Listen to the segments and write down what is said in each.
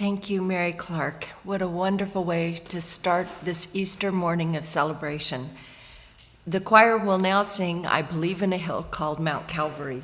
Thank you, Mary Clark. What a wonderful way to start this Easter morning of celebration. The choir will now sing I Believe in a Hill called Mount Calvary.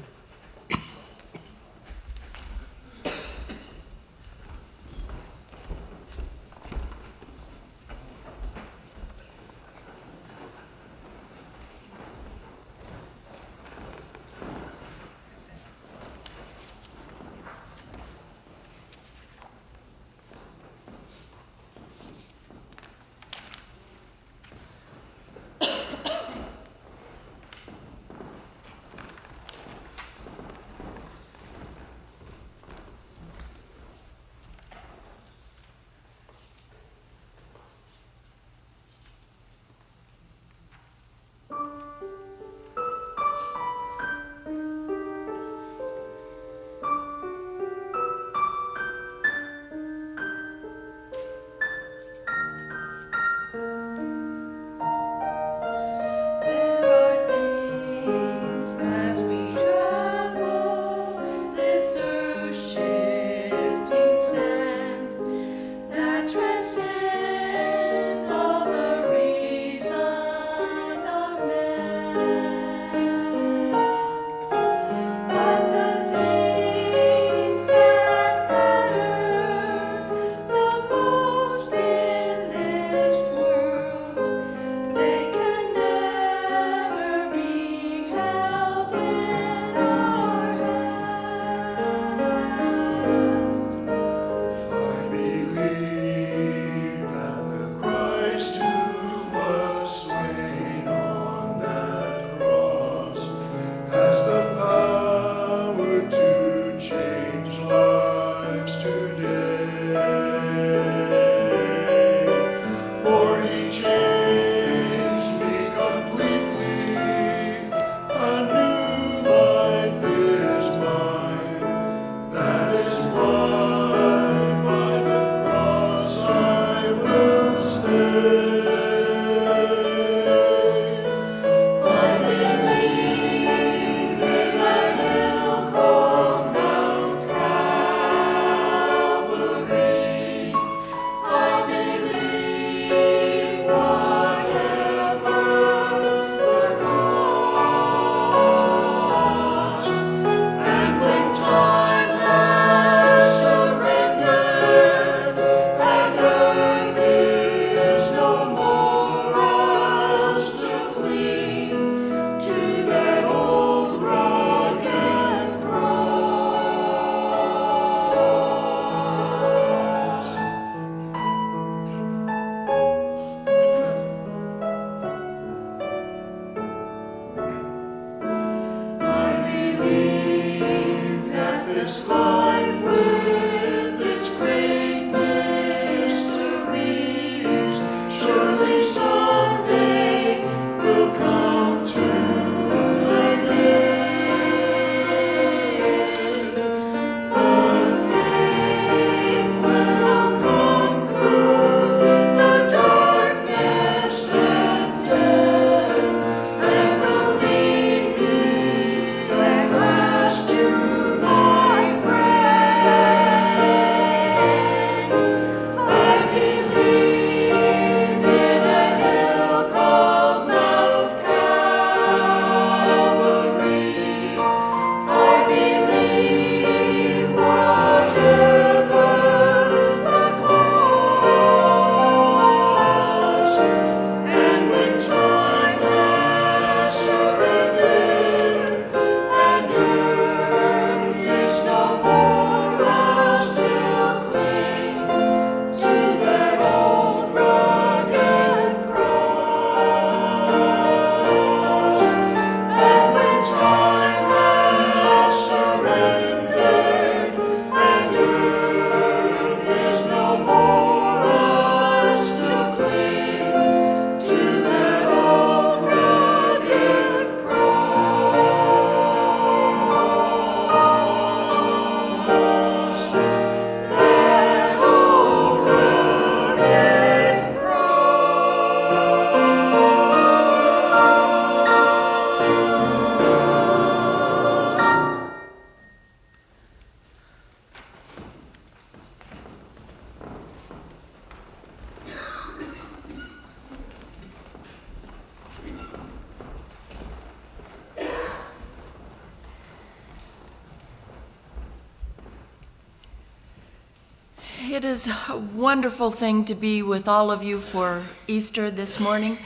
Is a wonderful thing to be with all of you for Easter this morning.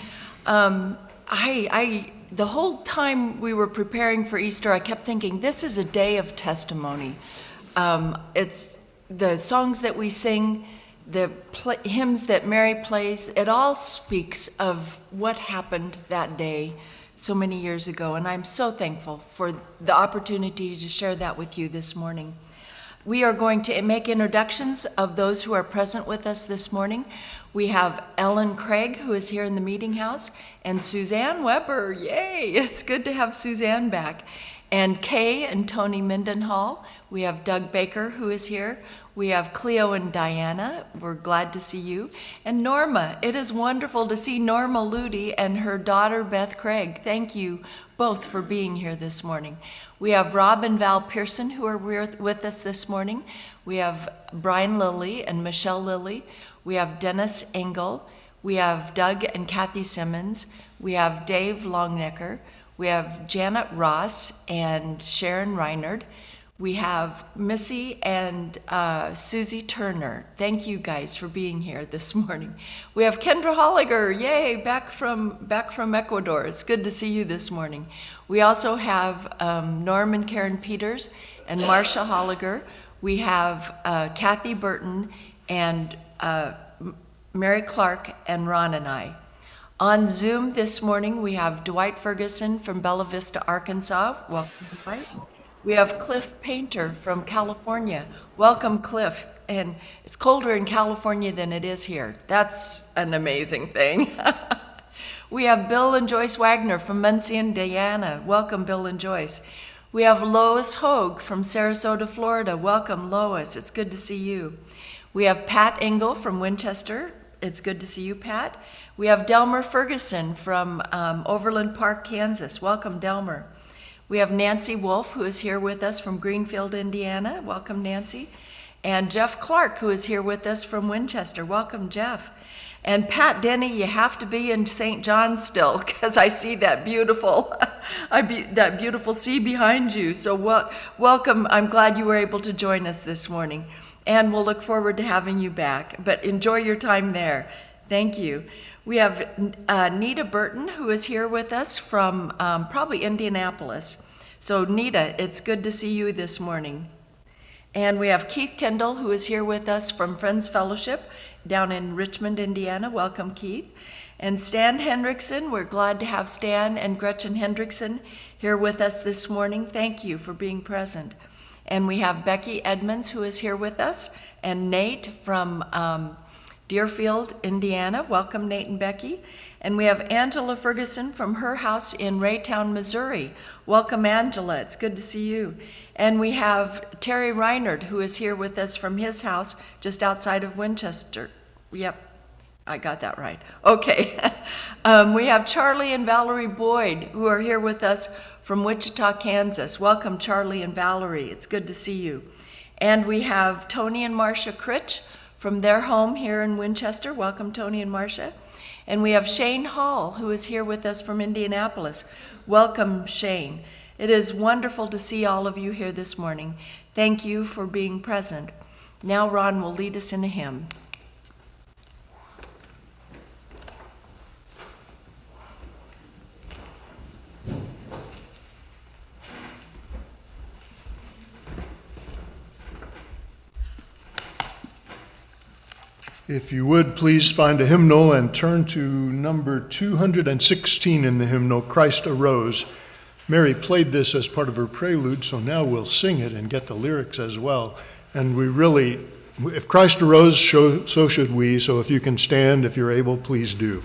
Um, I, I, the whole time we were preparing for Easter, I kept thinking, this is a day of testimony. Um, it's the songs that we sing, the hymns that Mary plays, it all speaks of what happened that day so many years ago. And I'm so thankful for the opportunity to share that with you this morning. We are going to make introductions of those who are present with us this morning. We have Ellen Craig, who is here in the meeting house, and Suzanne Weber. Yay! It's good to have Suzanne back. And Kay and Tony Mendenhall. We have Doug Baker, who is here. We have Cleo and Diana. We're glad to see you. And Norma. It is wonderful to see Norma Ludi and her daughter Beth Craig. Thank you both for being here this morning. We have Rob and Val Pearson who are with us this morning. We have Brian Lilly and Michelle Lilly. We have Dennis Engel. We have Doug and Kathy Simmons. We have Dave Longnecker. We have Janet Ross and Sharon Reinard. We have Missy and uh, Susie Turner. Thank you guys for being here this morning. We have Kendra Holliger, yay, back from, back from Ecuador. It's good to see you this morning. We also have um, Norman Karen Peters and Marsha Holliger. We have uh, Kathy Burton and uh, Mary Clark and Ron and I. On Zoom this morning, we have Dwight Ferguson from Bella Vista, Arkansas. Welcome, Dwight. We have Cliff Painter from California. Welcome, Cliff. And it's colder in California than it is here. That's an amazing thing. we have Bill and Joyce Wagner from Muncie, Indiana. Welcome, Bill and Joyce. We have Lois Hogue from Sarasota, Florida. Welcome, Lois. It's good to see you. We have Pat Engel from Winchester. It's good to see you, Pat. We have Delmer Ferguson from um, Overland Park, Kansas. Welcome, Delmer. We have Nancy Wolf, who is here with us from Greenfield, Indiana. Welcome, Nancy. And Jeff Clark, who is here with us from Winchester. Welcome, Jeff. And Pat Denny, you have to be in St. John still because I see that beautiful, I be, that beautiful sea behind you. So wel welcome. I'm glad you were able to join us this morning, and we'll look forward to having you back. But enjoy your time there. Thank you. We have uh, Nita Burton, who is here with us from um, probably Indianapolis. So, Nita, it's good to see you this morning. And we have Keith Kendall, who is here with us from Friends Fellowship down in Richmond, Indiana. Welcome, Keith. And Stan Hendrickson, we're glad to have Stan and Gretchen Hendrickson here with us this morning. Thank you for being present. And we have Becky Edmonds, who is here with us, and Nate from um, Deerfield, Indiana. Welcome, Nate and Becky. And we have Angela Ferguson from her house in Raytown, Missouri. Welcome, Angela. It's good to see you. And we have Terry Reinard, who is here with us from his house just outside of Winchester. Yep, I got that right. Okay. um, we have Charlie and Valerie Boyd, who are here with us from Wichita, Kansas. Welcome, Charlie and Valerie. It's good to see you. And we have Tony and Marcia Critch from their home here in Winchester. Welcome, Tony and Marcia. And we have Shane Hall, who is here with us from Indianapolis. Welcome, Shane. It is wonderful to see all of you here this morning. Thank you for being present. Now, Ron will lead us in a hymn. If you would, please find a hymnal and turn to number 216 in the hymnal, Christ Arose. Mary played this as part of her prelude, so now we'll sing it and get the lyrics as well. And we really, if Christ arose, so should we. So if you can stand, if you're able, please do.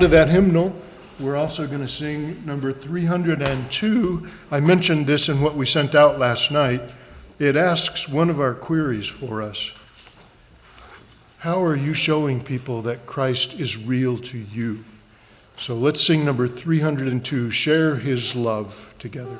To that hymnal, we're also going to sing number 302. I mentioned this in what we sent out last night. It asks one of our queries for us How are you showing people that Christ is real to you? So let's sing number 302 Share His Love together.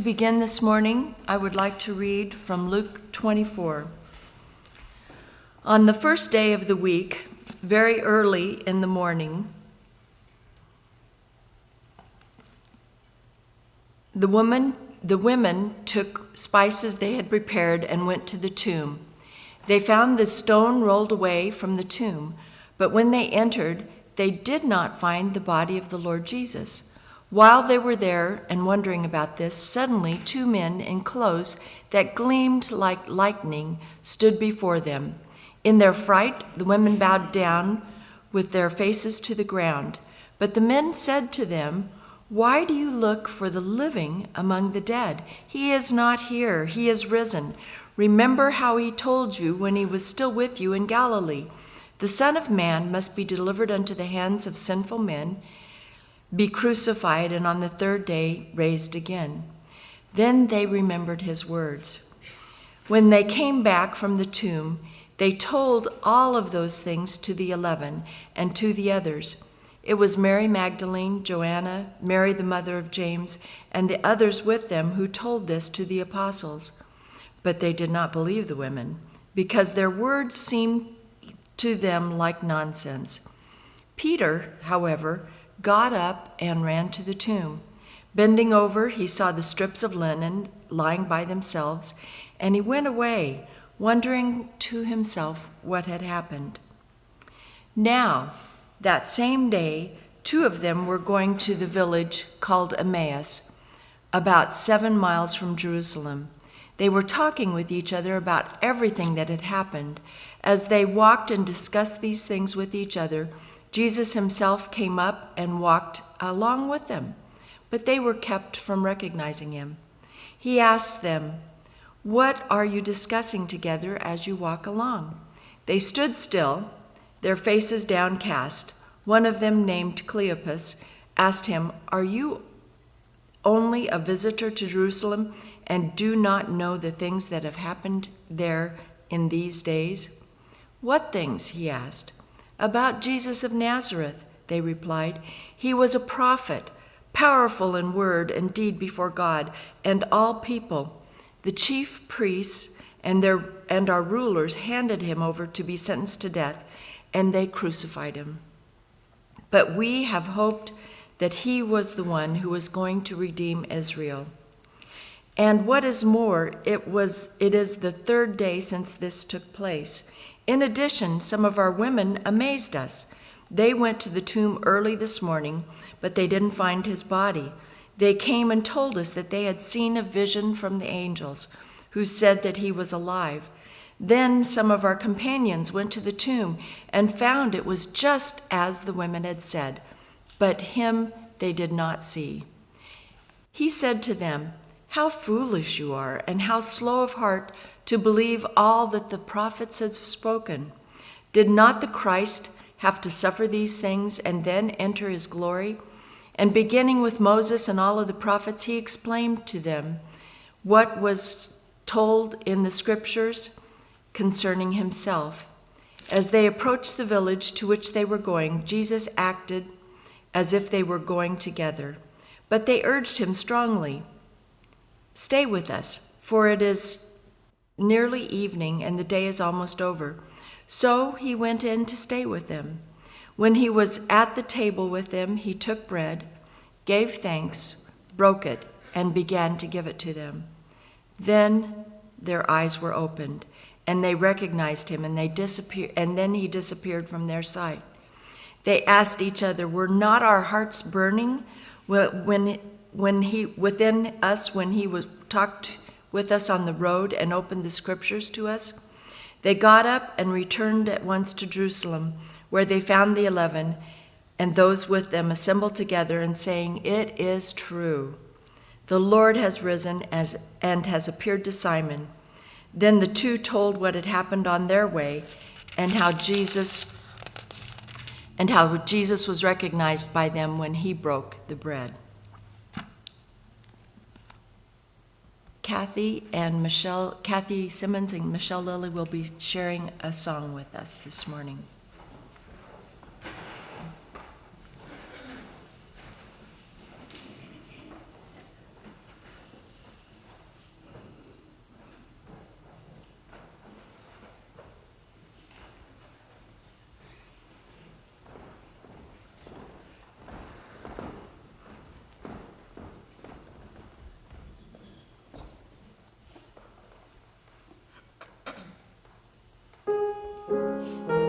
To begin this morning, I would like to read from Luke 24. On the first day of the week, very early in the morning, the woman the women took spices they had prepared and went to the tomb. They found the stone rolled away from the tomb, but when they entered, they did not find the body of the Lord Jesus. While they were there and wondering about this, suddenly two men in clothes that gleamed like lightning stood before them. In their fright, the women bowed down with their faces to the ground. But the men said to them, Why do you look for the living among the dead? He is not here, he is risen. Remember how he told you when he was still with you in Galilee. The Son of Man must be delivered unto the hands of sinful men be crucified, and on the third day raised again. Then they remembered his words. When they came back from the tomb, they told all of those things to the eleven and to the others. It was Mary Magdalene, Joanna, Mary the mother of James, and the others with them who told this to the apostles. But they did not believe the women, because their words seemed to them like nonsense. Peter, however, got up and ran to the tomb. Bending over, he saw the strips of linen lying by themselves, and he went away, wondering to himself what had happened. Now, that same day, two of them were going to the village called Emmaus, about seven miles from Jerusalem. They were talking with each other about everything that had happened. As they walked and discussed these things with each other, Jesus himself came up and walked along with them, but they were kept from recognizing him. He asked them, What are you discussing together as you walk along? They stood still, their faces downcast. One of them, named Cleopas, asked him, Are you only a visitor to Jerusalem and do not know the things that have happened there in these days? What things? he asked. About Jesus of Nazareth, they replied. He was a prophet, powerful in word and deed before God and all people. The chief priests and, their, and our rulers handed him over to be sentenced to death, and they crucified him. But we have hoped that he was the one who was going to redeem Israel. And what is more, it was it is the third day since this took place. In addition, some of our women amazed us. They went to the tomb early this morning, but they didn't find his body. They came and told us that they had seen a vision from the angels who said that he was alive. Then some of our companions went to the tomb and found it was just as the women had said, but him they did not see. He said to them, How foolish you are, and how slow of heart to believe all that the prophets have spoken. Did not the Christ have to suffer these things and then enter his glory? And beginning with Moses and all of the prophets, he explained to them what was told in the scriptures concerning himself. As they approached the village to which they were going, Jesus acted as if they were going together. But they urged him strongly Stay with us, for it is nearly evening, and the day is almost over. So he went in to stay with them. When he was at the table with them, he took bread, gave thanks, broke it, and began to give it to them. Then their eyes were opened, and they recognized him, and they disappeared, and then he disappeared from their sight. They asked each other, "Were not our hearts burning when, when he within us when he was talked with us on the road and opened the scriptures to us. They got up and returned at once to Jerusalem, where they found the eleven and those with them assembled together and saying, It is true. The Lord has risen as, and has appeared to Simon. Then the two told what had happened on their way and how Jesus and how Jesus was recognized by them when he broke the bread. Kathy and Michelle, Kathy Simmons and Michelle Lilly will be sharing a song with us this morning. Amen.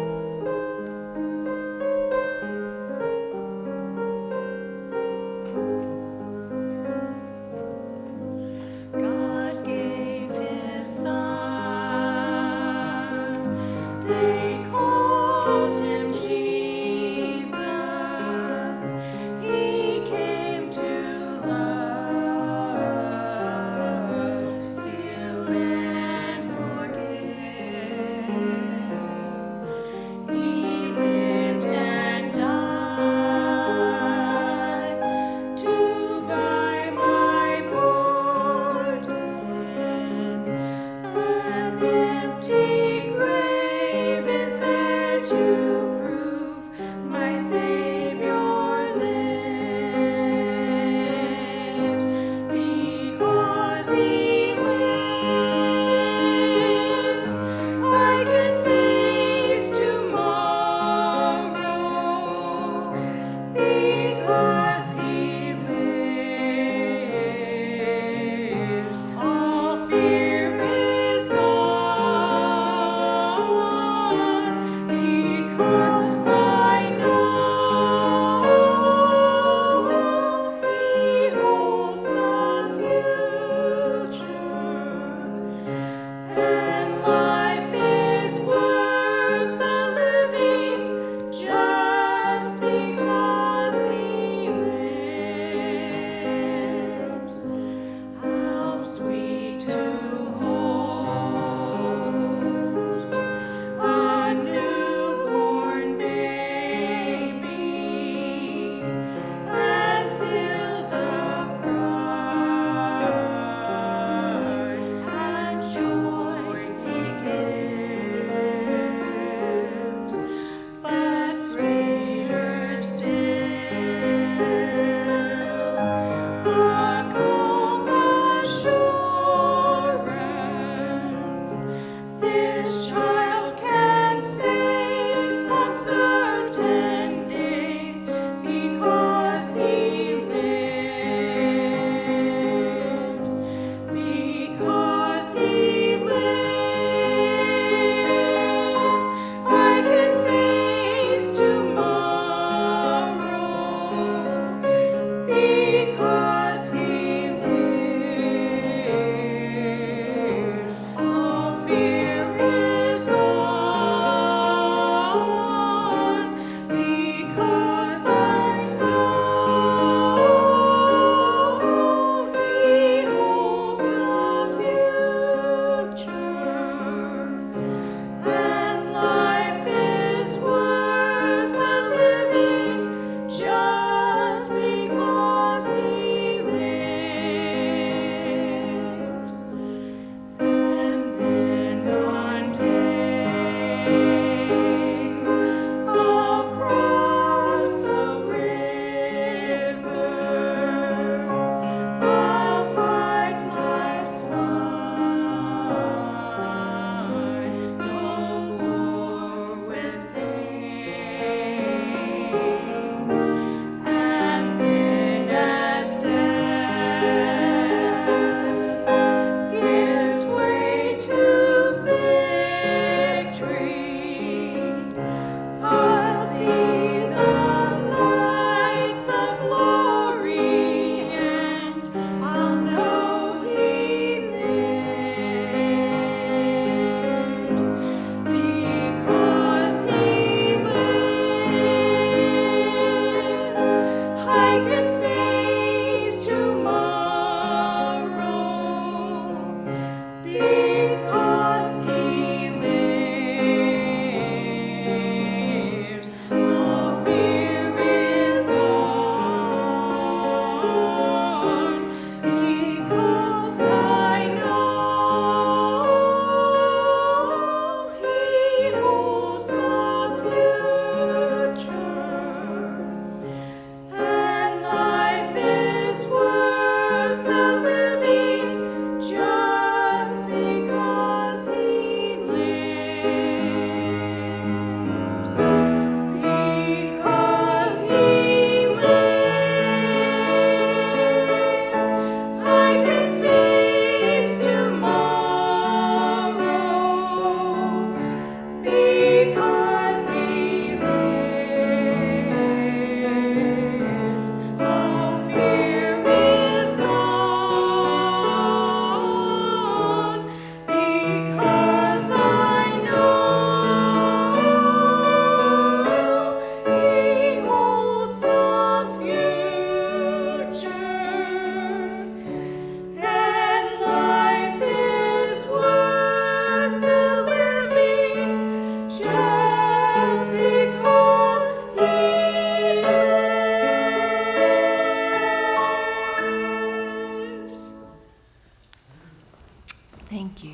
Thank you.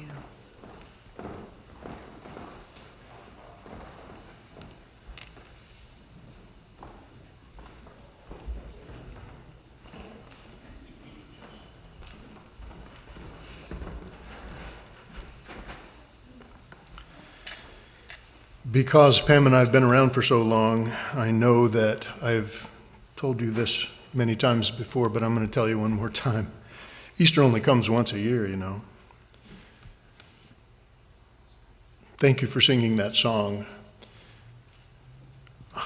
Because Pam and I have been around for so long, I know that I've told you this many times before, but I'm going to tell you one more time. Easter only comes once a year, you know. Thank you for singing that song. I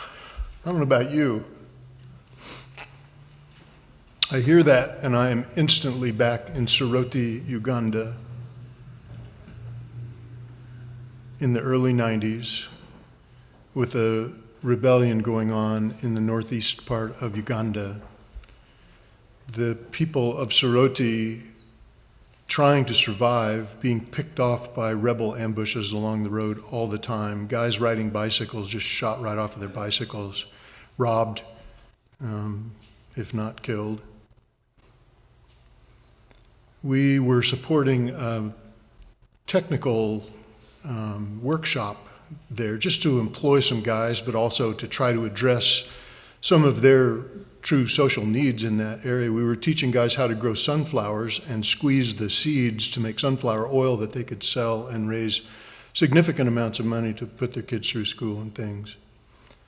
don't know about you. I hear that and I am instantly back in Soroti, Uganda in the early 90s with a rebellion going on in the northeast part of Uganda. The people of Soroti trying to survive, being picked off by rebel ambushes along the road all the time. Guys riding bicycles just shot right off of their bicycles, robbed, um, if not killed. We were supporting a technical um, workshop there just to employ some guys, but also to try to address some of their true social needs in that area. We were teaching guys how to grow sunflowers and squeeze the seeds to make sunflower oil that they could sell and raise significant amounts of money to put their kids through school and things.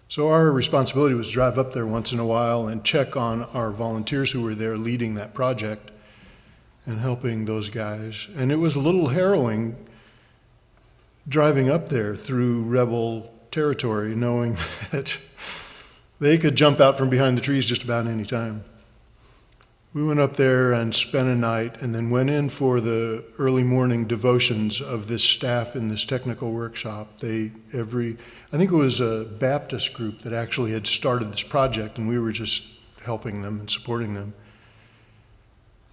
So our responsibility was to drive up there once in a while and check on our volunteers who were there leading that project and helping those guys. And it was a little harrowing driving up there through rebel territory, knowing that they could jump out from behind the trees just about any time. We went up there and spent a night and then went in for the early morning devotions of this staff in this technical workshop. They every I think it was a Baptist group that actually had started this project and we were just helping them and supporting them.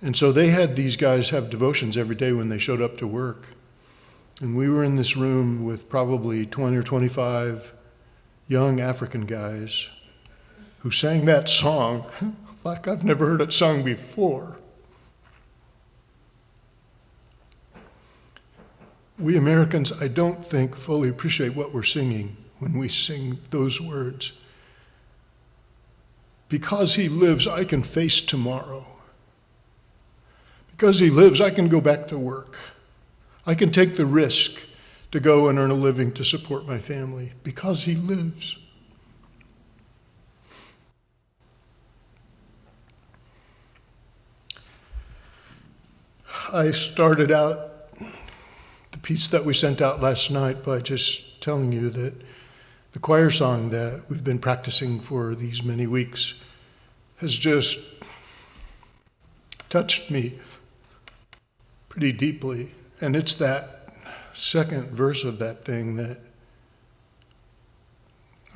And so they had these guys have devotions every day when they showed up to work. And we were in this room with probably 20 or 25 young African guys who sang that song like I've never heard it sung before. We Americans, I don't think, fully appreciate what we're singing when we sing those words. Because he lives, I can face tomorrow. Because he lives, I can go back to work. I can take the risk to go and earn a living to support my family because he lives. I started out the piece that we sent out last night by just telling you that the choir song that we've been practicing for these many weeks has just touched me pretty deeply. And it's that second verse of that thing that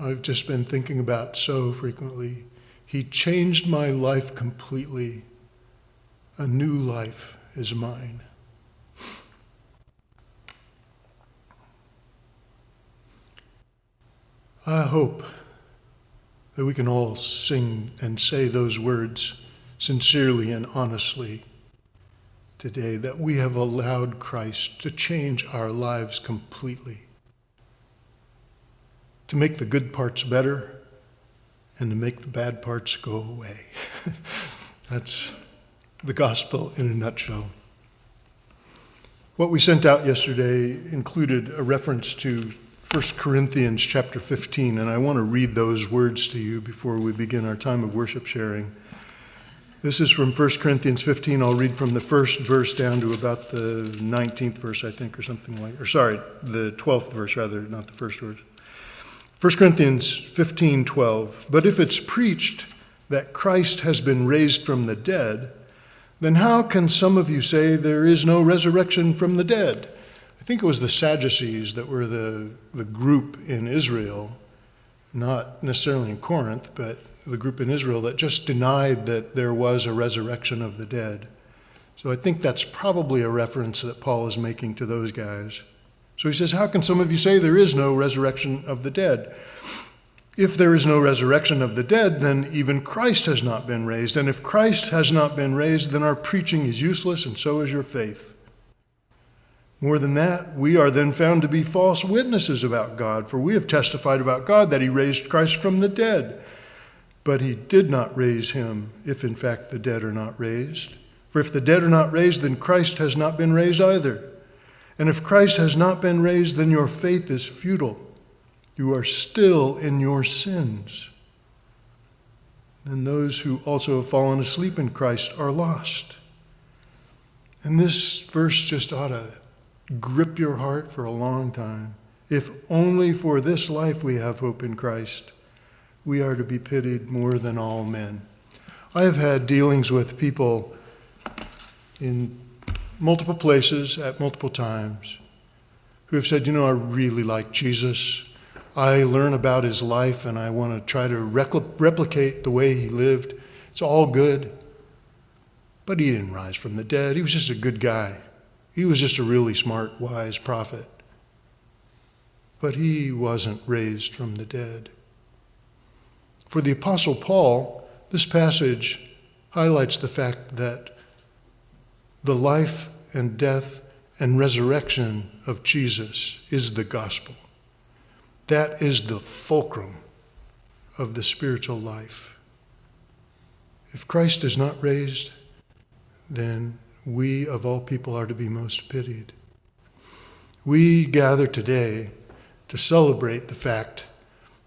I've just been thinking about so frequently. He changed my life completely. A new life is mine. I hope that we can all sing and say those words sincerely and honestly today that we have allowed Christ to change our lives completely, to make the good parts better and to make the bad parts go away. That's the gospel in a nutshell. What we sent out yesterday included a reference to 1 Corinthians chapter 15, and I want to read those words to you before we begin our time of worship sharing. This is from 1 Corinthians 15. I'll read from the first verse down to about the 19th verse, I think, or something like, or sorry, the 12th verse rather, not the first verse. 1 Corinthians 15, 12. But if it's preached that Christ has been raised from the dead, then how can some of you say there is no resurrection from the dead? I think it was the Sadducees that were the, the group in Israel, not necessarily in Corinth, but the group in Israel that just denied that there was a resurrection of the dead. So I think that's probably a reference that Paul is making to those guys. So he says, How can some of you say there is no resurrection of the dead? If there is no resurrection of the dead, then even Christ has not been raised. And if Christ has not been raised, then our preaching is useless, and so is your faith. More than that, we are then found to be false witnesses about God, for we have testified about God that he raised Christ from the dead. But he did not raise him, if in fact the dead are not raised. For if the dead are not raised, then Christ has not been raised either. And if Christ has not been raised, then your faith is futile. You are still in your sins. And those who also have fallen asleep in Christ are lost. And this verse just ought to grip your heart for a long time. If only for this life we have hope in Christ, we are to be pitied more than all men. I have had dealings with people in multiple places at multiple times who have said, You know, I really like Jesus. I learn about his life and I want to try to replicate the way he lived. It's all good. But he didn't rise from the dead. He was just a good guy. He was just a really smart, wise prophet. But he wasn't raised from the dead. For the Apostle Paul, this passage highlights the fact that the life and death and resurrection of Jesus is the gospel. That is the fulcrum of the spiritual life. If Christ is not raised, then we of all people are to be most pitied. We gather today to celebrate the fact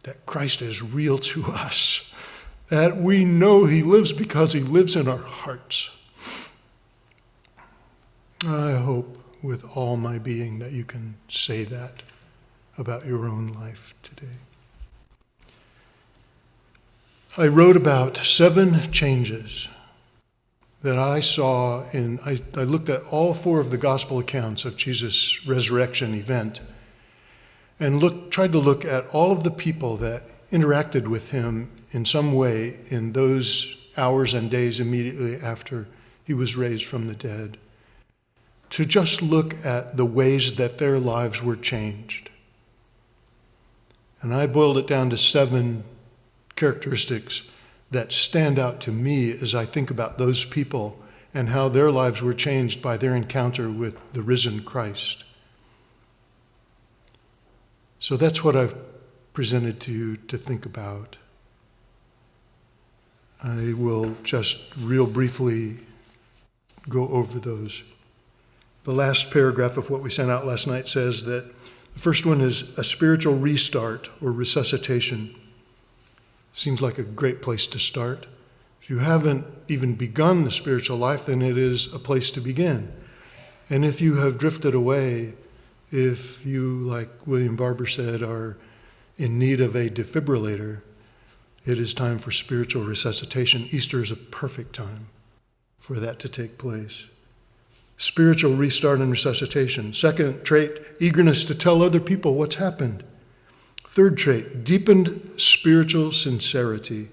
that Christ is real to us, that we know he lives because he lives in our hearts. I hope with all my being that you can say that about your own life today. I wrote about seven changes that I saw in, I, I looked at all four of the gospel accounts of Jesus' resurrection event and look, tried to look at all of the people that interacted with him in some way in those hours and days immediately after he was raised from the dead. To just look at the ways that their lives were changed. And I boiled it down to seven characteristics that stand out to me as I think about those people and how their lives were changed by their encounter with the risen Christ. So that's what I've presented to you to think about. I will just real briefly go over those. The last paragraph of what we sent out last night says that the first one is a spiritual restart or resuscitation. Seems like a great place to start. If you haven't even begun the spiritual life, then it is a place to begin. And if you have drifted away, if you, like William Barber said, are in need of a defibrillator, it is time for spiritual resuscitation. Easter is a perfect time for that to take place. Spiritual restart and resuscitation. Second trait, eagerness to tell other people what's happened. Third trait, deepened spiritual sincerity.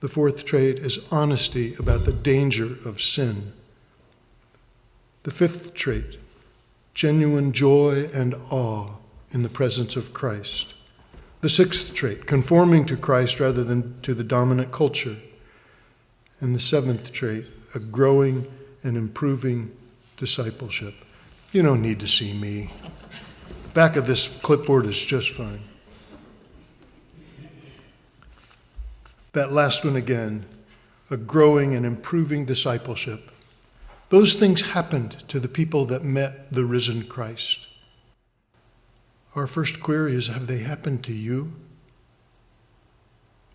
The fourth trait is honesty about the danger of sin. The fifth trait, genuine joy and awe in the presence of Christ. The sixth trait, conforming to Christ rather than to the dominant culture. And the seventh trait, a growing and improving discipleship. You don't need to see me. Back of this clipboard is just fine. That last one again, a growing and improving discipleship. Those things happened to the people that met the risen Christ. Our first query is Have they happened to you?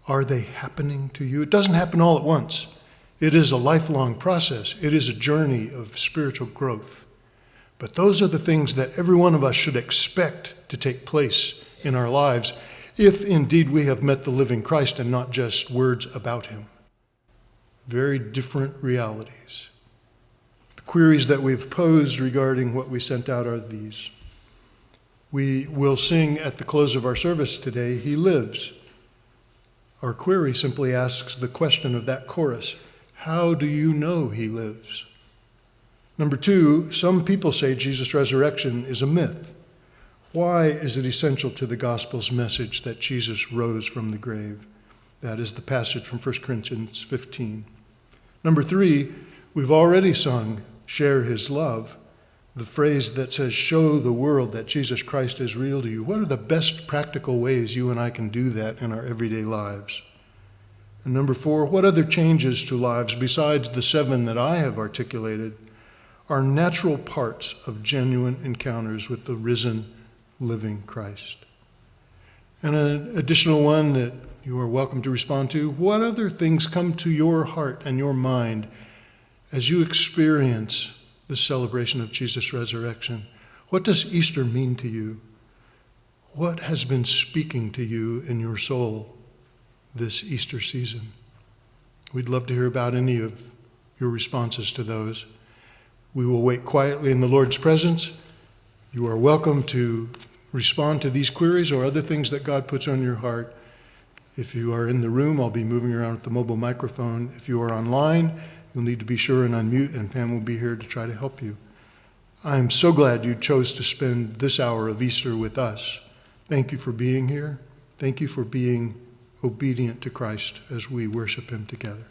Are they happening to you? It doesn't happen all at once. It is a lifelong process, it is a journey of spiritual growth. But those are the things that every one of us should expect to take place in our lives if indeed we have met the living Christ and not just words about him. Very different realities. The queries that we've posed regarding what we sent out are these. We will sing at the close of our service today, He lives. Our query simply asks the question of that chorus How do you know He lives? Number two, some people say Jesus' resurrection is a myth. Why is it essential to the gospel's message that Jesus rose from the grave? That is the passage from 1 Corinthians 15. Number three, we've already sung Share His Love. the phrase that says, show the world that Jesus Christ is real to you. What are the best practical ways you and I can do that in our everyday lives? And number four, what other changes to lives besides the seven that I have articulated are natural parts of genuine encounters with the risen, living Christ? And an additional one that you are welcome to respond to what other things come to your heart and your mind as you experience the celebration of Jesus' resurrection. What does Easter mean to you? What has been speaking to you in your soul this Easter season? We'd love to hear about any of your responses to those. We will wait quietly in the Lord's presence. You are welcome to respond to these queries or other things that God puts on your heart. If you are in the room, I'll be moving around with the mobile microphone. If you are online, You'll need to be sure and unmute, and Pam will be here to try to help you. I'm so glad you chose to spend this hour of Easter with us. Thank you for being here. Thank you for being obedient to Christ as we worship Him together.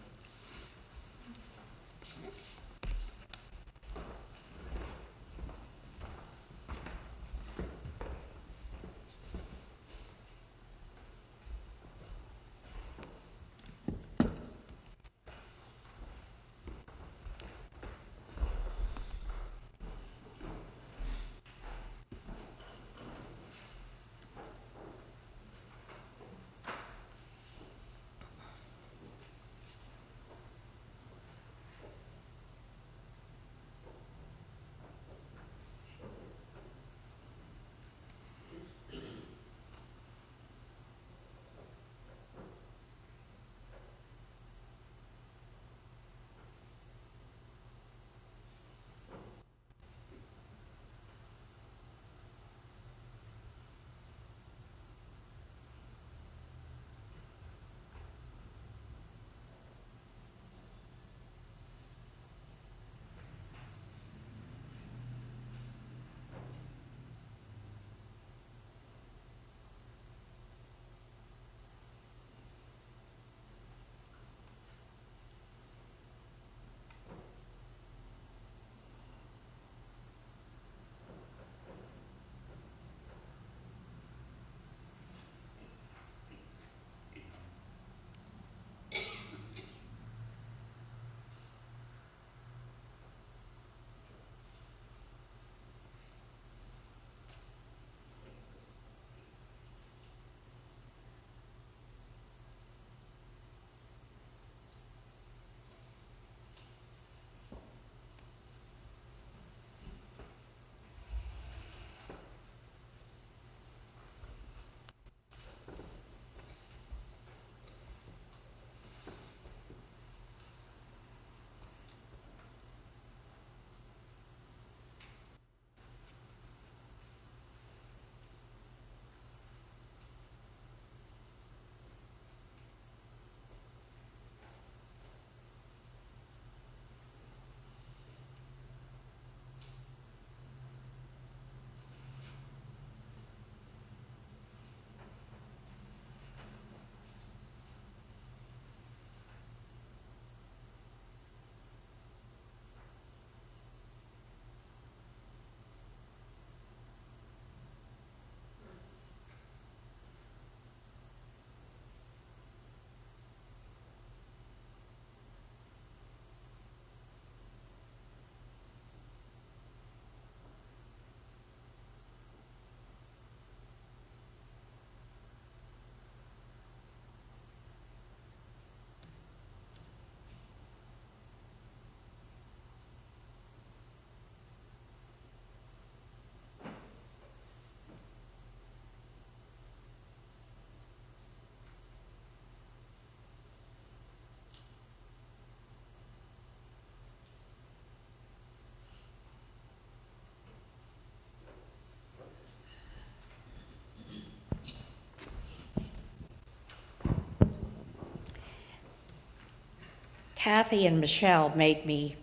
Kathy and Michelle made me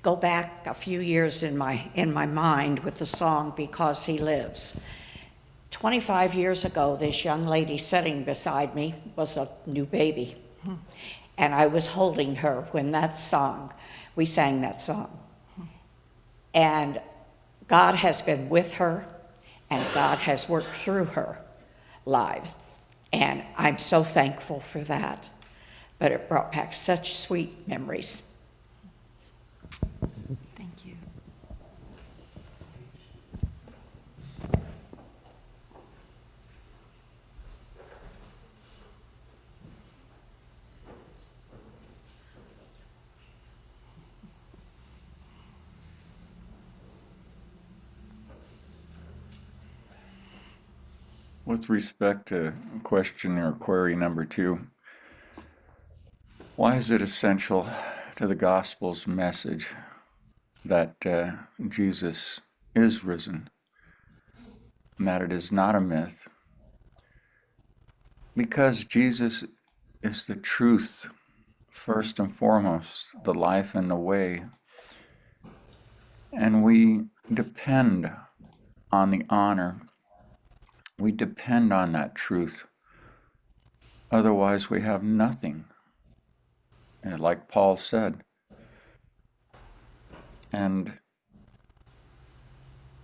go back a few years in my, in my mind with the song Because He Lives. 25 years ago, this young lady sitting beside me was a new baby. And I was holding her when that song, we sang that song. And God has been with her and God has worked through her lives. And I'm so thankful for that. But it brought back such sweet memories. Thank you. With respect to question or query number two, why is it essential to the gospel's message that uh, Jesus is risen and that it is not a myth? Because Jesus is the truth, first and foremost, the life and the way. And we depend on the honor we depend on that truth. Otherwise, we have nothing. And like Paul said. And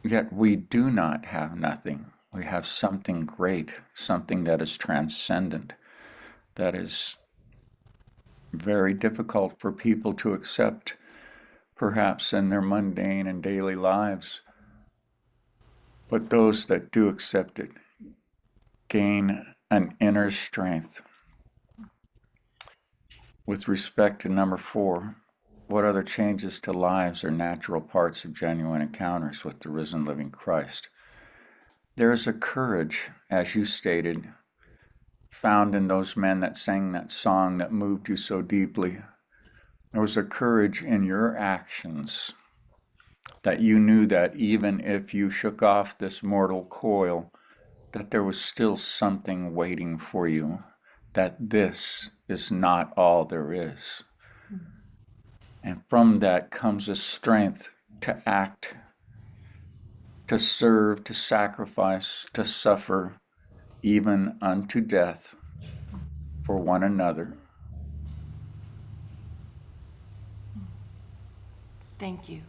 yet we do not have nothing. We have something great, something that is transcendent, that is very difficult for people to accept, perhaps in their mundane and daily lives. But those that do accept it gain an inner strength. With respect to number four, what other changes to lives are natural parts of genuine encounters with the risen living Christ? There is a courage, as you stated, found in those men that sang that song that moved you so deeply. There was a courage in your actions that you knew that even if you shook off this mortal coil, that there was still something waiting for you, that this is not all there is. And from that comes a strength to act, to serve, to sacrifice, to suffer, even unto death for one another. Thank you.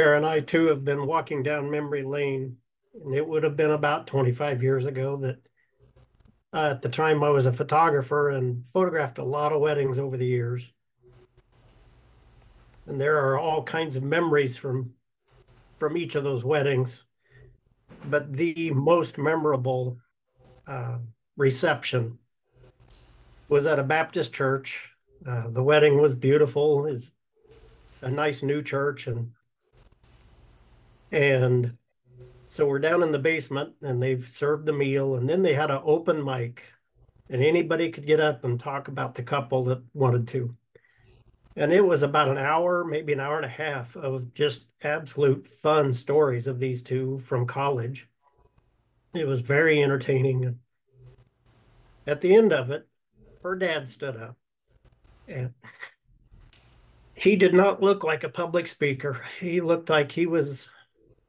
Bear and I too have been walking down memory lane, and it would have been about 25 years ago that uh, at the time I was a photographer and photographed a lot of weddings over the years. And there are all kinds of memories from from each of those weddings. But the most memorable uh, reception was at a Baptist church. Uh, the wedding was beautiful. It's a nice new church, and and so we're down in the basement and they've served the meal and then they had an open mic and anybody could get up and talk about the couple that wanted to. And it was about an hour, maybe an hour and a half of just absolute fun stories of these two from college. It was very entertaining. At the end of it, her dad stood up and he did not look like a public speaker. He looked like he was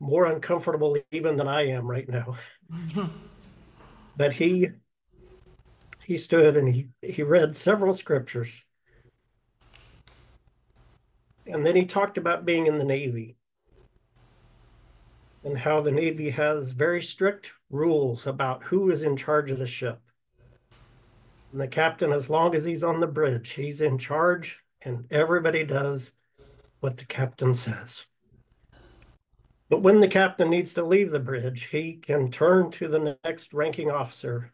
more uncomfortable even than I am right now. but he he stood and he he read several scriptures. And then he talked about being in the Navy and how the Navy has very strict rules about who is in charge of the ship. And the captain, as long as he's on the bridge, he's in charge, and everybody does what the captain says. But when the captain needs to leave the bridge, he can turn to the next ranking officer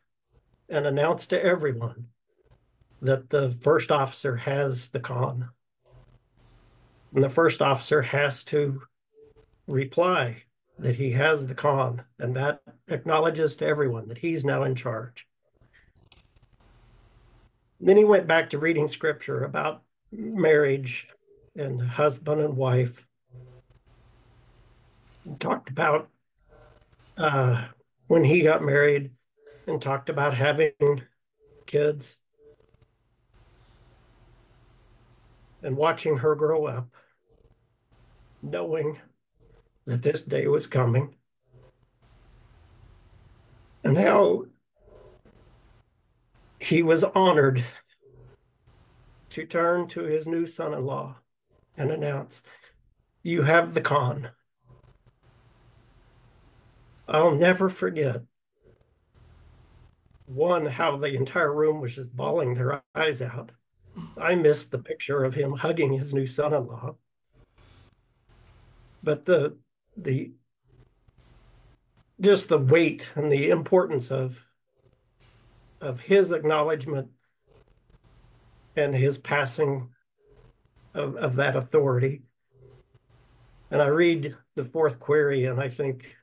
and announce to everyone that the first officer has the conn. And the first officer has to reply that he has the conn, and that acknowledges to everyone that he's now in charge. Then he went back to reading scripture about marriage and husband and wife. Talked about uh, when he got married and talked about having kids and watching her grow up, knowing that this day was coming, and how he was honored to turn to his new son in law and announce, You have the conn. I'll never forget one, how the entire room was just bawling their eyes out. I missed the picture of him hugging his new son in law. But the, the, just the weight and the importance of, of his acknowledgement and his passing of, of that authority. And I read the fourth query and I think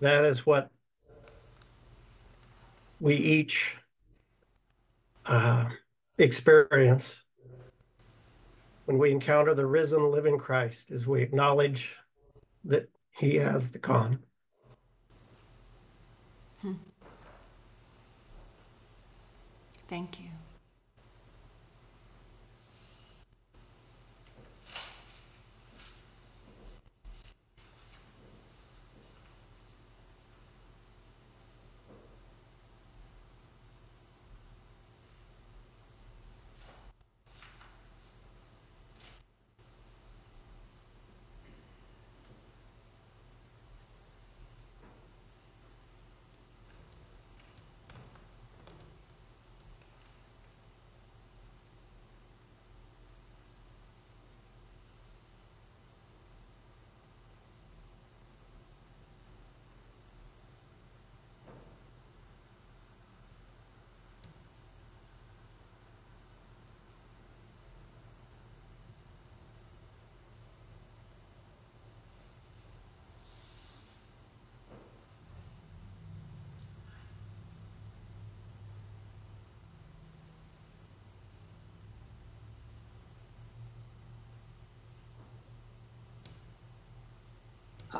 that is what we each uh, experience when we encounter the risen living Christ as we acknowledge that he has the conn. Hmm. Thank you.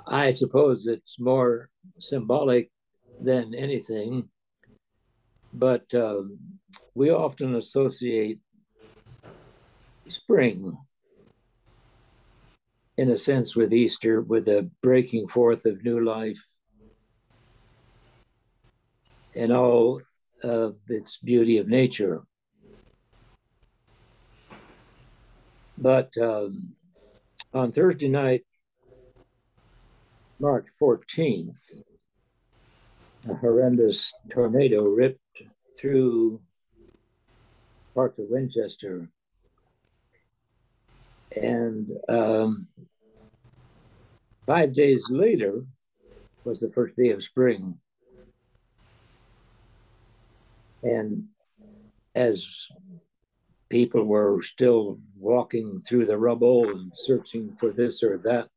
I suppose it's more symbolic than anything, but um, we often associate spring, in a sense, with Easter, with the breaking forth of new life and all of its beauty of nature. But um, on Thursday night, March 14th, a horrendous tornado ripped through parts of Winchester. And um, five days later was the first day of spring. And as people were still walking through the rubble and searching for this or that,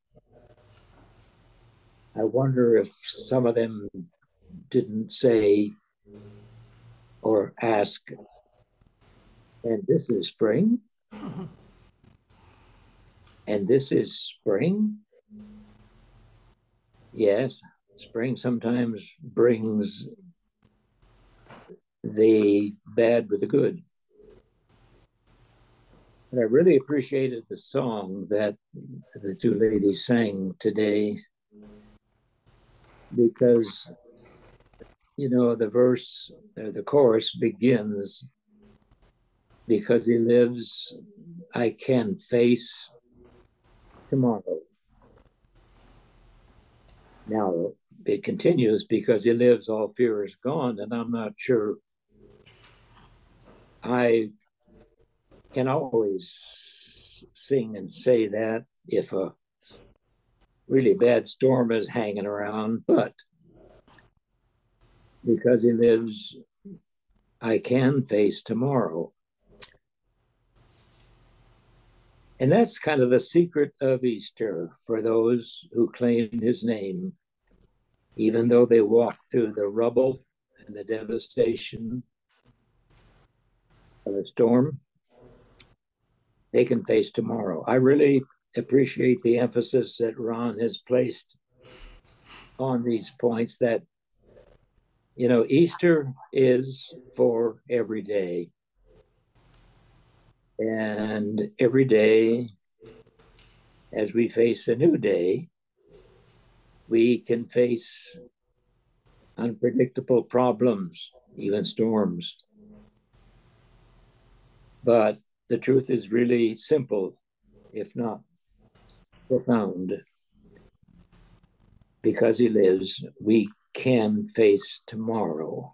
I wonder if some of them didn't say or ask, and this is spring? and this is spring? Yes, spring sometimes brings the bad with the good. And I really appreciated the song that the two ladies sang today because you know the verse uh, the chorus begins because he lives i can face tomorrow. Now it continues because he lives all fear is gone and i'm not sure i can always sing and say that if a really bad storm is hanging around, but because he lives, I can face tomorrow. And that's kind of the secret of Easter for those who claim his name, even though they walk through the rubble and the devastation of a storm, they can face tomorrow. I really appreciate the emphasis that Ron has placed on these points that, you know, Easter is for every day. And every day, as we face a new day, we can face unpredictable problems, even storms. But the truth is really simple, if not profound. Because he lives, we can face tomorrow.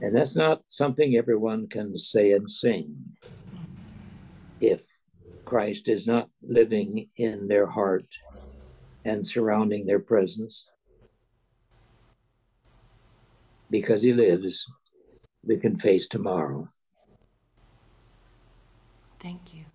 And that's not something everyone can say and sing. If Christ is not living in their heart and surrounding their presence, because he lives, we can face tomorrow. Thank you.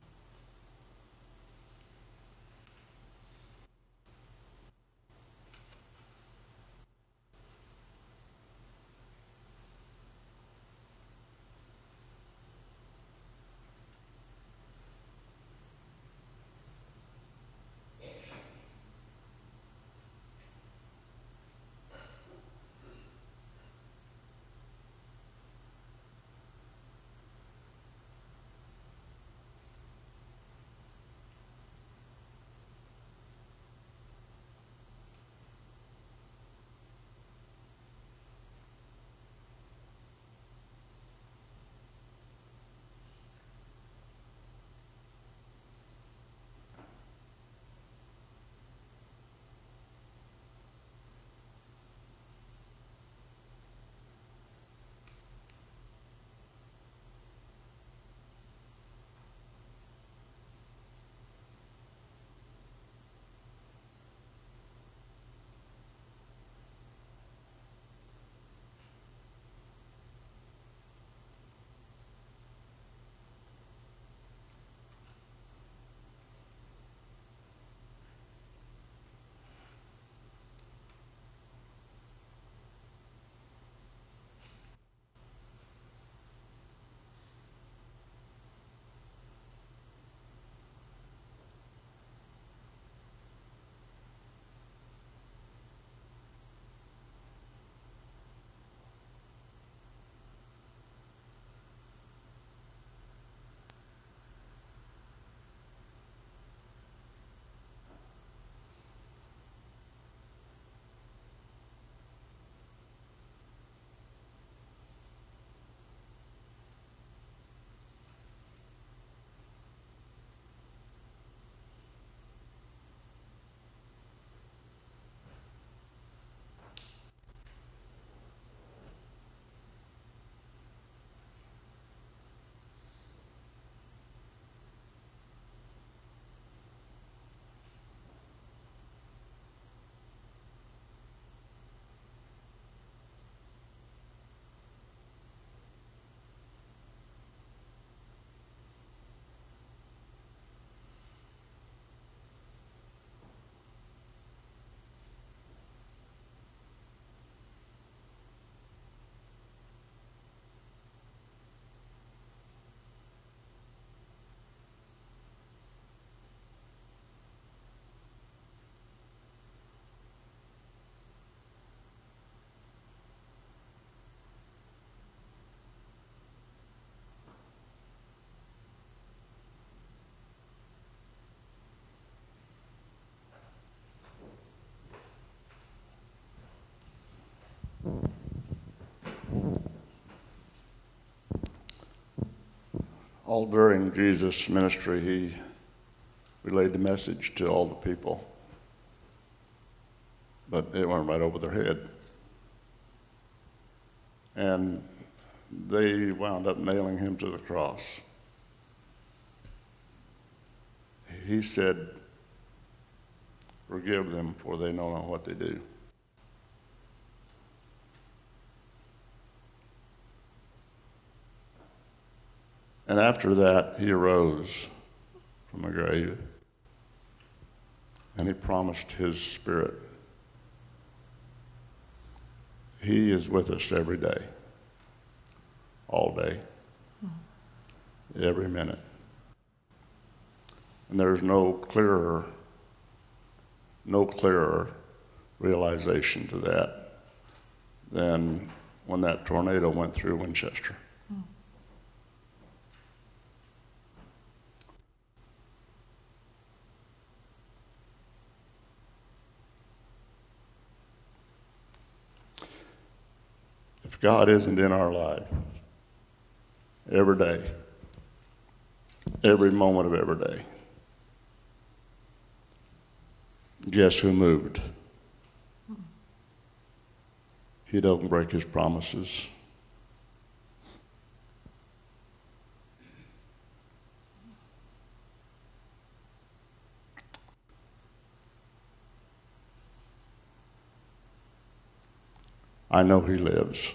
All during Jesus' ministry, he relayed the message to all the people, but it went right over their head. And they wound up nailing him to the cross. He said, Forgive them, for they know not what they do. And after that, he arose from the grave and he promised his spirit. He is with us every day, all day, every minute. And there's no clearer, no clearer realization to that than when that tornado went through Winchester. God isn't in our life every day, every moment of every day, guess who moved? He doesn't break his promises. I know he lives.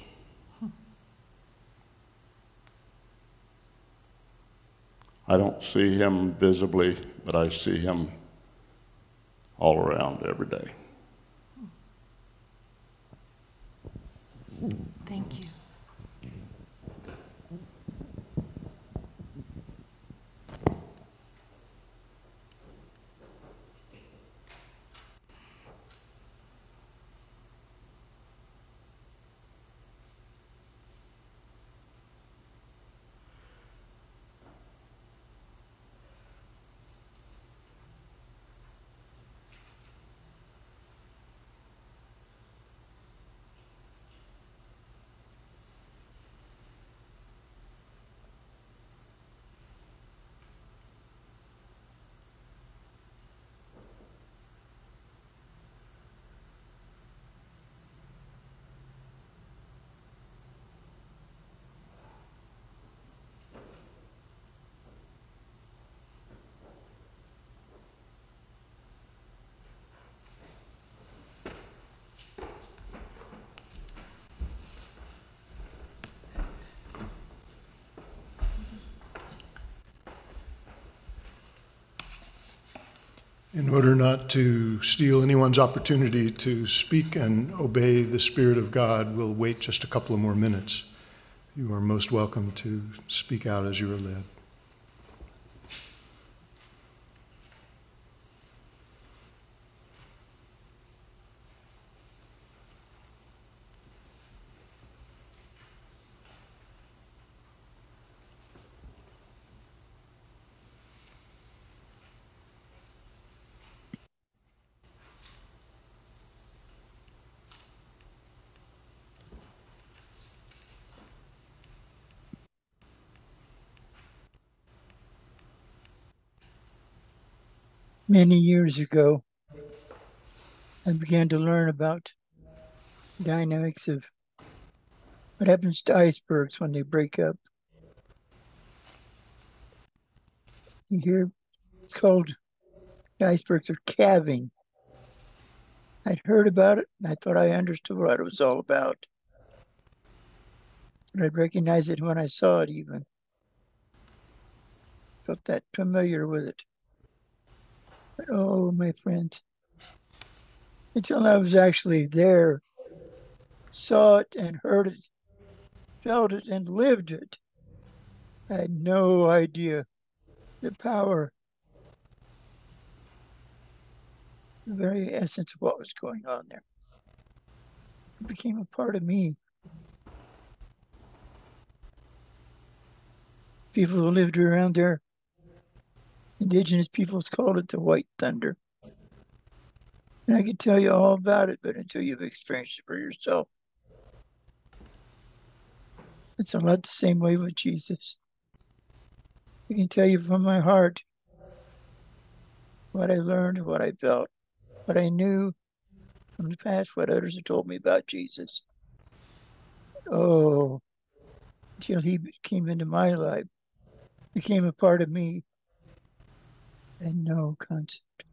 I don't see him visibly, but I see him all around every day. Thank you. In order not to steal anyone's opportunity to speak and obey the Spirit of God, we'll wait just a couple of more minutes. You are most welcome to speak out as you are led. Many years ago, I began to learn about dynamics of what happens to icebergs when they break up. You hear it's called icebergs are calving. I'd heard about it and I thought I understood what it was all about. But I'd recognize it when I saw it even. Felt that familiar with it. Oh, my friend, until I was actually there, saw it and heard it, felt it and lived it, I had no idea the power, the very essence of what was going on there. It became a part of me. People who lived around there indigenous peoples called it the White Thunder. And I could tell you all about it, but until you've experienced it for yourself, it's a lot the same way with Jesus. I can tell you from my heart what I learned, what I felt, what I knew from the past, what others have told me about Jesus. Oh, until he came into my life, became a part of me and no concept.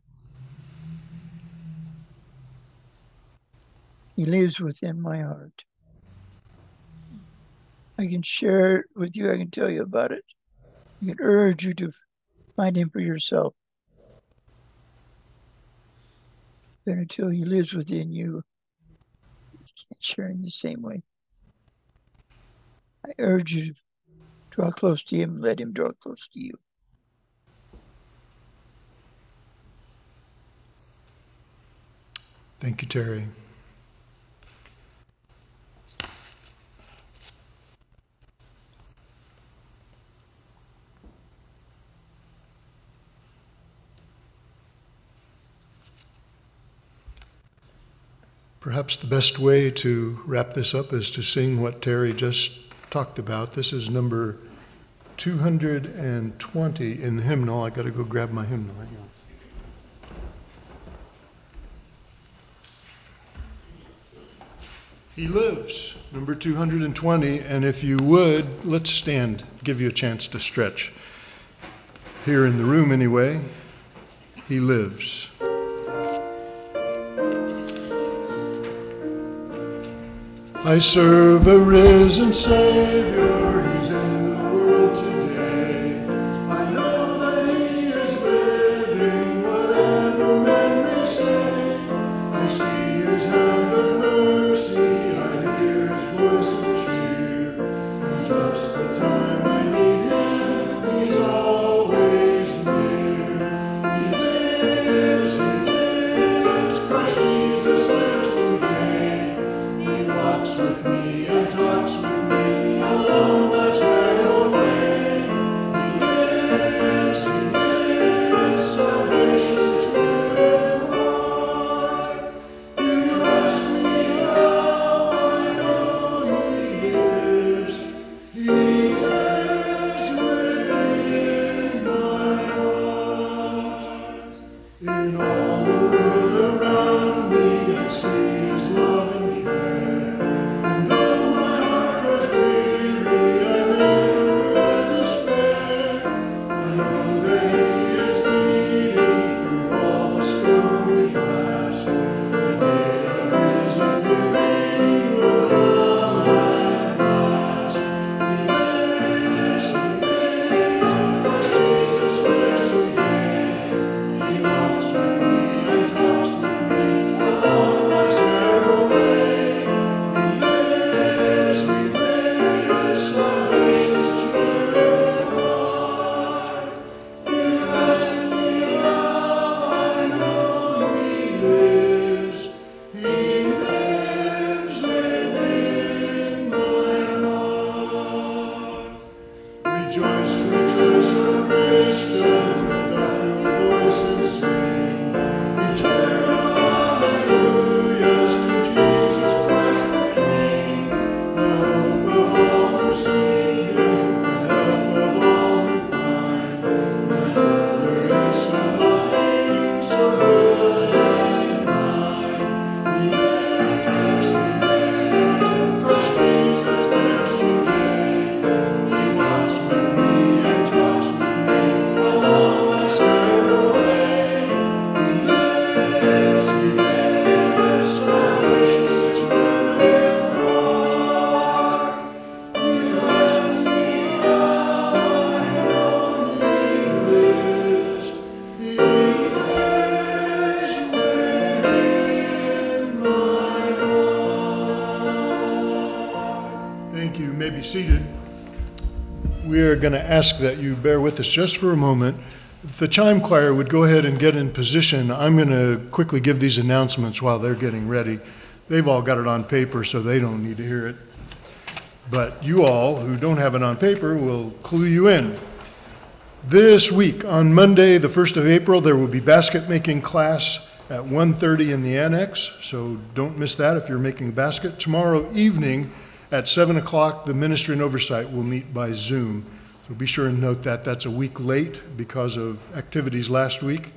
He lives within my heart. I can share it with you, I can tell you about it. I can urge you to find him for yourself. But until he lives within you, you can't share in the same way. I urge you to draw close to him, let him draw close to you. Thank you, Terry. Perhaps the best way to wrap this up is to sing what Terry just talked about. This is number 220 in the hymnal. I got to go grab my hymnal. Hang on. He lives, number 220. And if you would, let's stand, give you a chance to stretch. Here in the room, anyway, he lives. I serve a risen Savior. Ask that you bear with us just for a moment. The chime choir would go ahead and get in position, I'm going to quickly give these announcements while they're getting ready. They've all got it on paper, so they don't need to hear it. But you all who don't have it on paper will clue you in. This week, on Monday, the 1st of April, there will be basket making class at 1:30 in the annex, so don't miss that if you're making a basket. Tomorrow evening at 7 o'clock, the Ministry and Oversight will meet by Zoom. So be sure and note that. That's a week late because of activities last week.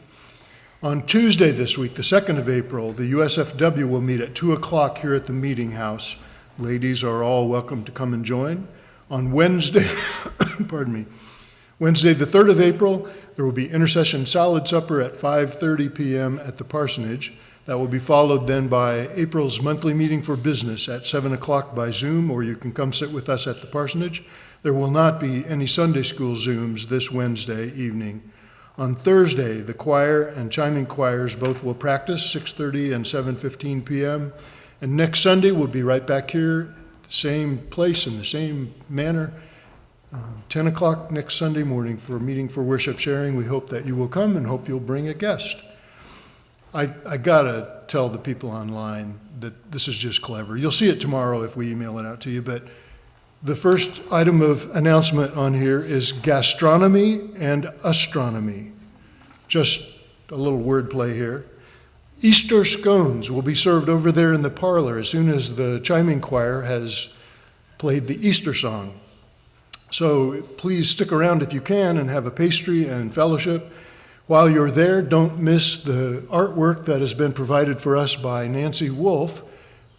On Tuesday this week, the 2nd of April, the USFW will meet at 2 o'clock here at the Meeting House. Ladies are all welcome to come and join. On Wednesday, pardon me, Wednesday, the 3rd of April, there will be intercession salad supper at 5:30 p.m. at the parsonage. That will be followed then by April's monthly meeting for business at 7 o'clock by Zoom, or you can come sit with us at the parsonage. There will not be any Sunday school Zooms this Wednesday evening. On Thursday, the choir and chiming choirs both will practice 6:30 and 7:15 p.m. And next Sunday, we'll be right back here, same place in the same manner, uh, 10 o'clock next Sunday morning for a meeting for worship sharing. We hope that you will come and hope you'll bring a guest. I, I gotta tell the people online that this is just clever. You'll see it tomorrow if we email it out to you, but the first item of announcement on here is gastronomy and astronomy. Just a little wordplay here. Easter scones will be served over there in the parlor as soon as the chiming choir has played the Easter song. So please stick around if you can and have a pastry and fellowship. While you're there, don't miss the artwork that has been provided for us by Nancy Wolf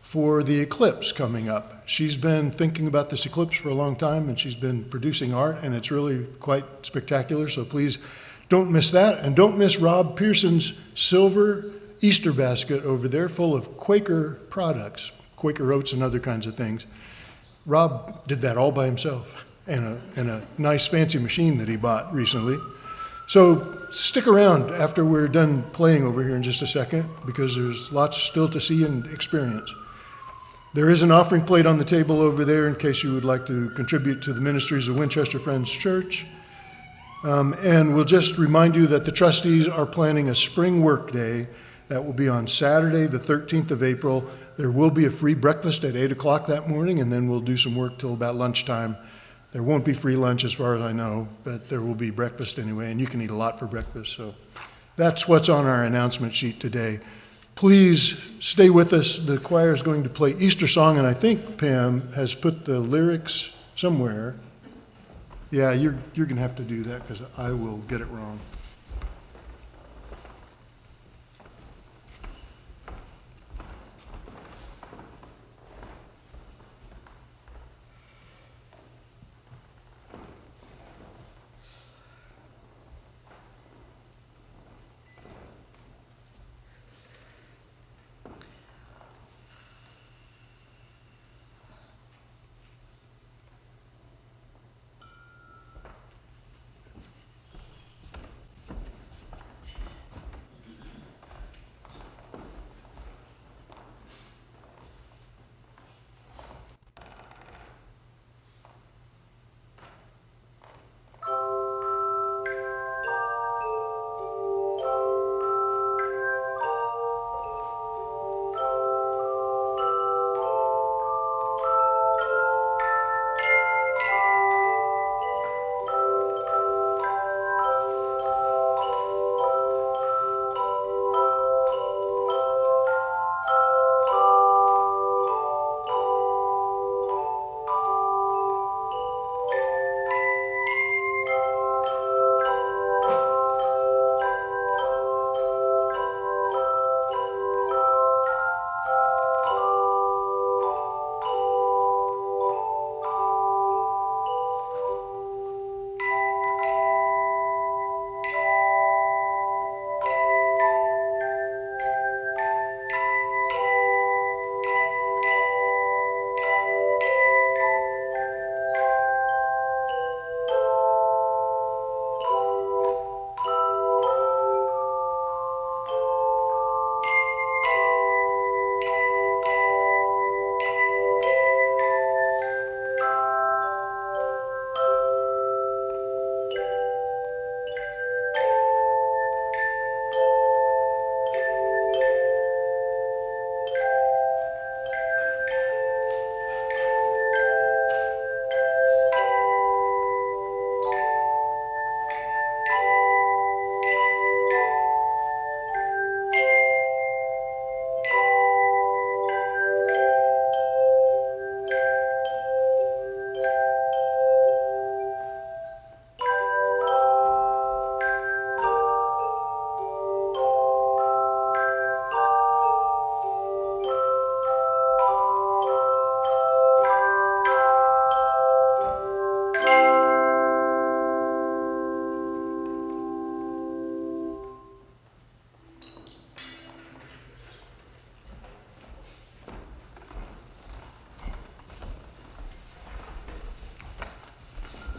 for the eclipse coming up. She's been thinking about this eclipse for a long time and she's been producing art, and it's really quite spectacular. So please don't miss that. And don't miss Rob Pearson's silver Easter basket over there full of Quaker products, Quaker oats and other kinds of things. Rob did that all by himself in a, and a nice fancy machine that he bought recently. So stick around after we're done playing over here in just a second because there's lots still to see and experience. There is an offering plate on the table over there in case you would like to contribute to the ministries of Winchester Friends Church. Um, and we'll just remind you that the trustees are planning a spring work day that will be on Saturday, the 13th of April. There will be a free breakfast at 8 o'clock that morning, and then we'll do some work till about lunchtime there won't be free lunch as far as I know, but there will be breakfast anyway, and you can eat a lot for breakfast. So that's what's on our announcement sheet today. Please stay with us. The choir is going to play Easter song, and I think Pam has put the lyrics somewhere. Yeah, you're, you're going to have to do that because I will get it wrong.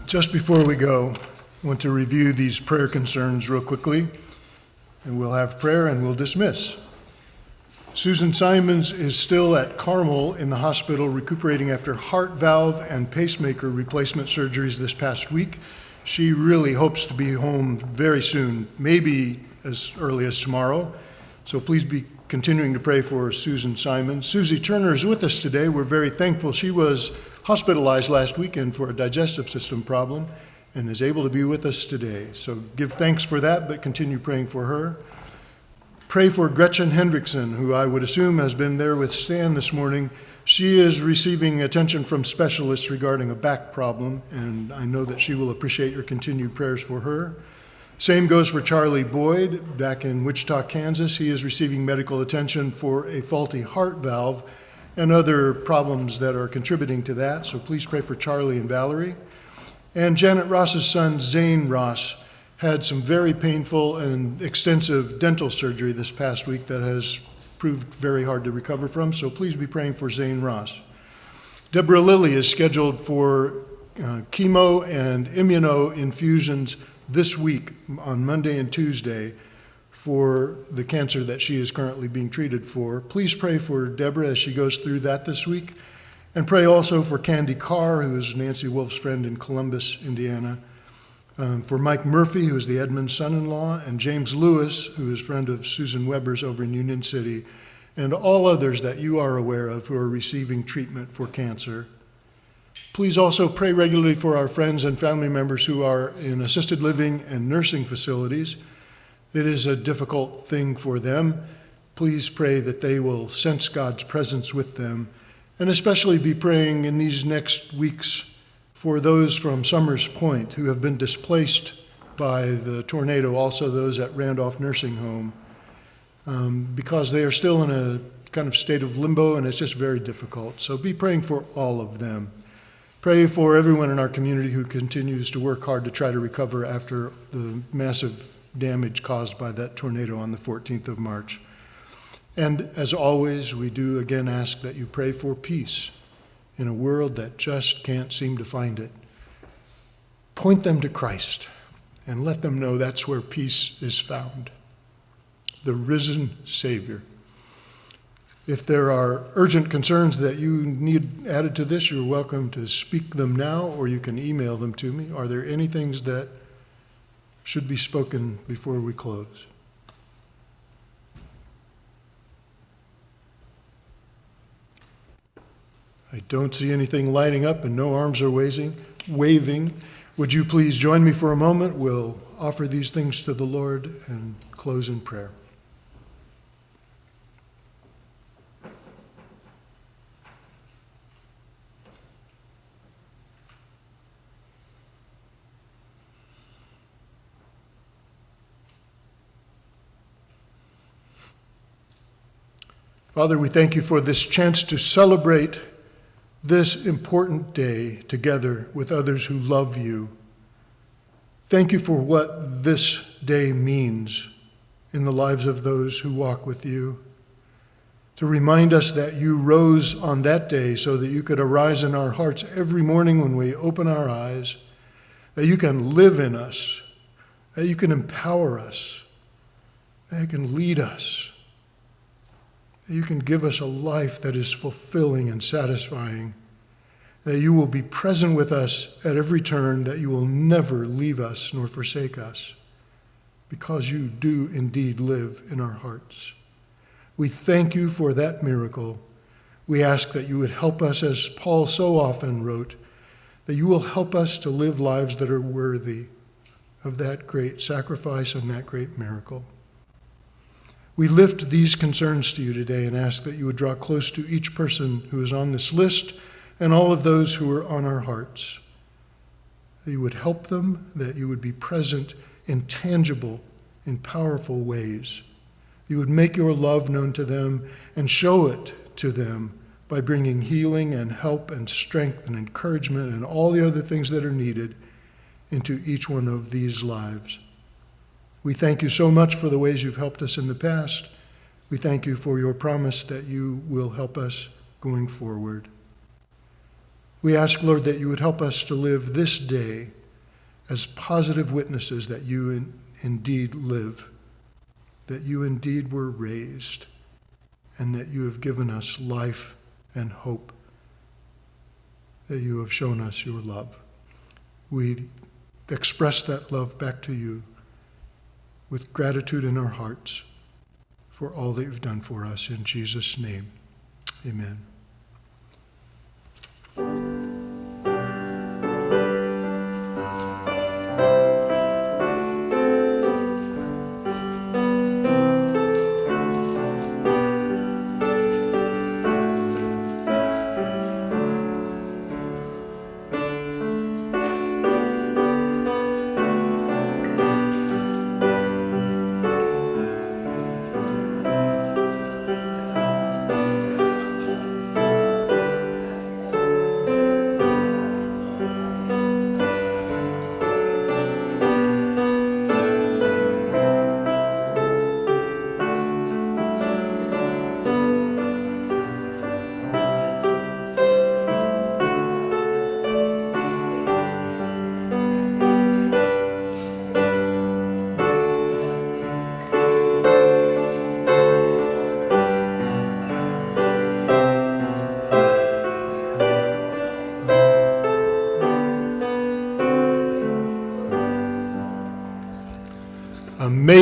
Just before we go, I want to review these prayer concerns real quickly, and we'll have prayer and we'll dismiss. Susan Simons is still at Carmel in the hospital recuperating after heart valve and pacemaker replacement surgeries this past week. She really hopes to be home very soon, maybe as early as tomorrow. So please be continuing to pray for Susan Simons. Susie Turner is with us today. We're very thankful. She was hospitalized last weekend for a digestive system problem and is able to be with us today. So give thanks for that, but continue praying for her. Pray for Gretchen Hendrickson, who I would assume has been there with Stan this morning. She is receiving attention from specialists regarding a back problem, and I know that she will appreciate your continued prayers for her. Same goes for Charlie Boyd back in Wichita, Kansas. He is receiving medical attention for a faulty heart valve and other problems that are contributing to that. So please pray for Charlie and Valerie. And Janet Ross's son, Zane Ross had some very painful and extensive dental surgery this past week that has proved very hard to recover from. So please be praying for Zane Ross. Deborah Lilly is scheduled for uh, chemo and immuno infusions this week on Monday and Tuesday for the cancer that she is currently being treated for. Please pray for Deborah as she goes through that this week. And pray also for Candy Carr, who is Nancy Wolf's friend in Columbus, Indiana um, for Mike Murphy, who is the Edmonds son in law, and James Lewis, who is friend of Susan Weber's over in Union City, and all others that you are aware of who are receiving treatment for cancer. Please also pray regularly for our friends and family members who are in assisted living and nursing facilities. It is a difficult thing for them. Please pray that they will sense God's presence with them, and especially be praying in these next weeks for those from Summers Point who have been displaced by the tornado, also those at Randolph Nursing Home, um, because they are still in a kind of state of limbo and it's just very difficult. So be praying for all of them. Pray for everyone in our community who continues to work hard to try to recover after the massive damage caused by that tornado on the 14th of March. And as always, we do again ask that you pray for peace in a world that just can't seem to find it. Point them to Christ and let them know that's where peace is found the risen Savior. If there are urgent concerns that you need added to this, you're welcome to speak them now or you can email them to me. Are there any things that should be spoken before we close? I don't see anything lighting up and no arms are waving. waving. Would you please join me for a moment? We'll offer these things to the Lord and close in prayer. Father, we thank you for this chance to celebrate this important day together with others who love you. Thank you for what this day means in the lives of those who walk with you. To remind us that you rose on that day so that you could arise in our hearts every morning when we open our eyes, that you can live in us, that you can empower us, that you can lead us that you can give us a life that is fulfilling and satisfying, that you will be present with us at every turn, that you will never leave us nor forsake us, because you do indeed live in our hearts. We thank you for that miracle. We ask that you would help us, as Paul so often wrote, that you will help us to live lives that are worthy of that great sacrifice and that great miracle. We lift these concerns to you today and ask that you would draw close to each person who is on this list and all of those who are on our hearts. That you would help them, that you would be present in tangible, in powerful ways. You would make your love known to them and show it to them by bringing healing and help and strength and encouragement and all the other things that are needed into each one of these lives. We thank you so much for the ways you've helped us in the past. We thank you for your promise that you will help us going forward. We ask, Lord, that you would help us to live this day as positive witnesses that you in, indeed live, that you indeed were raised, and that you have given us life and hope, that you have shown us your love. We express that love back to you with gratitude in our hearts for all that you've done for us. In Jesus' name, amen.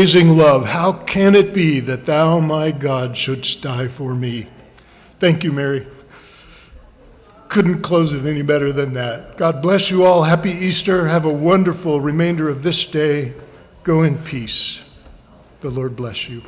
Amazing love, how can it be that thou, my God, shouldst die for me? Thank you, Mary. Couldn't close it any better than that. God bless you all. Happy Easter. Have a wonderful remainder of this day. Go in peace. The Lord bless you.